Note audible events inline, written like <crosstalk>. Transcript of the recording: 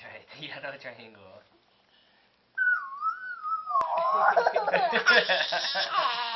对，yellow <laughs> triangle. <laughs> <laughs>